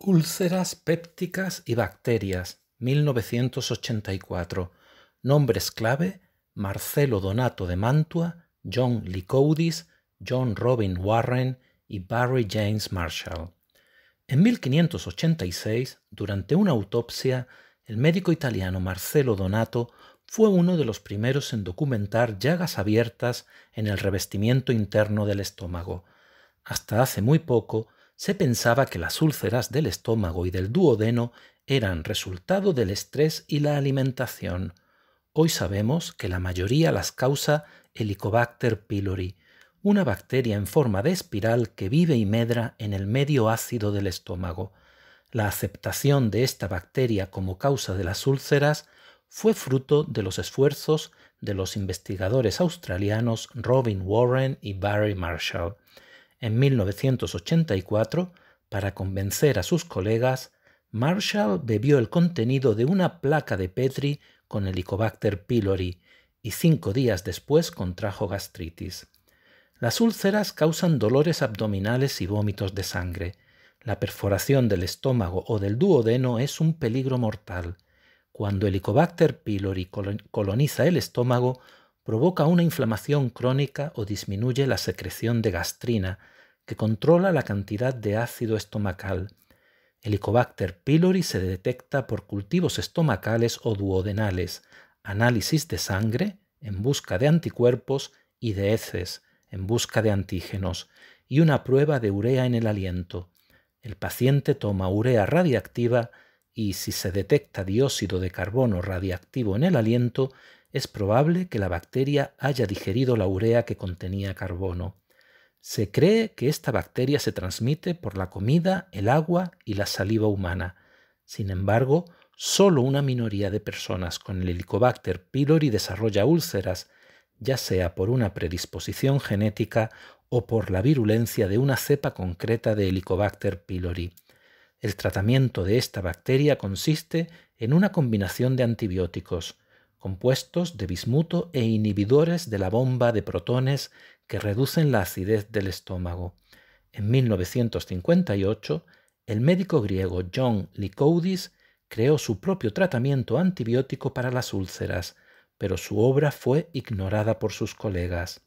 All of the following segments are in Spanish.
Úlceras pépticas y bacterias, 1984. Nombres clave: Marcelo Donato de Mantua, John Lycouris, John Robin Warren y Barry James Marshall. En 1586, durante una autopsia, el médico italiano Marcelo Donato fue uno de los primeros en documentar llagas abiertas en el revestimiento interno del estómago. Hasta hace muy poco, se pensaba que las úlceras del estómago y del duodeno eran resultado del estrés y la alimentación. Hoy sabemos que la mayoría las causa Helicobacter pylori, una bacteria en forma de espiral que vive y medra en el medio ácido del estómago. La aceptación de esta bacteria como causa de las úlceras fue fruto de los esfuerzos de los investigadores australianos Robin Warren y Barry Marshall. En 1984, para convencer a sus colegas, Marshall bebió el contenido de una placa de Petri con Helicobacter pylori y cinco días después contrajo gastritis. Las úlceras causan dolores abdominales y vómitos de sangre. La perforación del estómago o del duodeno es un peligro mortal. Cuando Helicobacter pylori coloniza el estómago, provoca una inflamación crónica o disminuye la secreción de gastrina, que controla la cantidad de ácido estomacal. Helicobacter pylori se detecta por cultivos estomacales o duodenales, análisis de sangre en busca de anticuerpos y de heces en busca de antígenos y una prueba de urea en el aliento. El paciente toma urea radiactiva y si se detecta dióxido de carbono radiactivo en el aliento, es probable que la bacteria haya digerido la urea que contenía carbono. Se cree que esta bacteria se transmite por la comida, el agua y la saliva humana. Sin embargo, solo una minoría de personas con el Helicobacter pylori desarrolla úlceras, ya sea por una predisposición genética o por la virulencia de una cepa concreta de Helicobacter pylori. El tratamiento de esta bacteria consiste en una combinación de antibióticos, compuestos de bismuto e inhibidores de la bomba de protones que reducen la acidez del estómago. En 1958, el médico griego John Lycouris creó su propio tratamiento antibiótico para las úlceras, pero su obra fue ignorada por sus colegas.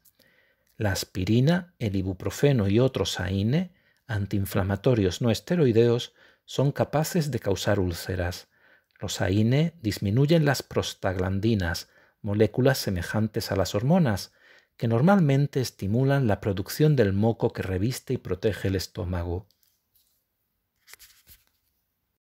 La aspirina, el ibuprofeno y otros AINE, antiinflamatorios no esteroideos, son capaces de causar úlceras. Los AINE disminuyen las prostaglandinas, moléculas semejantes a las hormonas, que normalmente estimulan la producción del moco que reviste y protege el estómago.